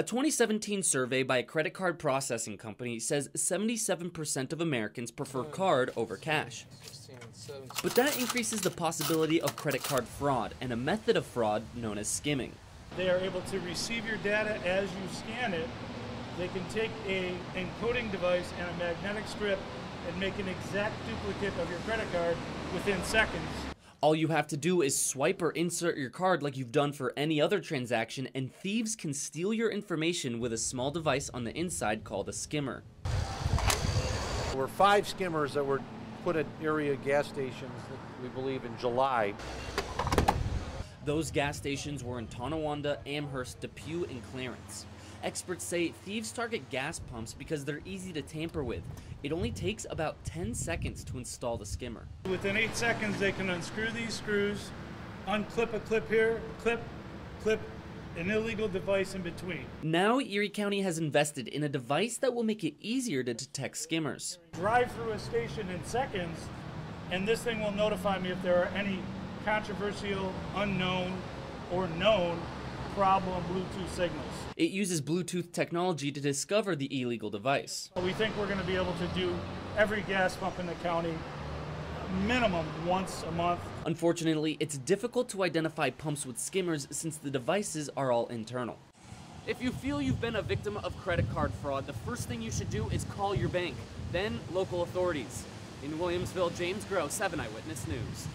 A 2017 survey by a credit card processing company says 77% of Americans prefer oh. card over cash. But that increases the possibility of credit card fraud and a method of fraud known as skimming. They are able to receive your data as you scan it. They can take a encoding device and a magnetic strip and make an exact duplicate of your credit card within seconds. All you have to do is swipe or insert your card like you've done for any other transaction, and thieves can steal your information with a small device on the inside called a skimmer. There were five skimmers that were put at area gas stations, we believe, in July. Those gas stations were in Tonawanda, Amherst, Depew, and Clarence. Experts say thieves target gas pumps because they're easy to tamper with. It only takes about 10 seconds to install the skimmer. Within eight seconds, they can unscrew these screws, unclip a clip here, clip, clip an illegal device in between. Now, Erie County has invested in a device that will make it easier to detect skimmers. Drive through a station in seconds, and this thing will notify me if there are any controversial, unknown, or known problem Bluetooth signals. It uses Bluetooth technology to discover the illegal device. We think we're going to be able to do every gas pump in the county minimum once a month. Unfortunately, it's difficult to identify pumps with skimmers since the devices are all internal. If you feel you've been a victim of credit card fraud, the first thing you should do is call your bank, then local authorities. In Williamsville, James Groh, 7 Eyewitness News.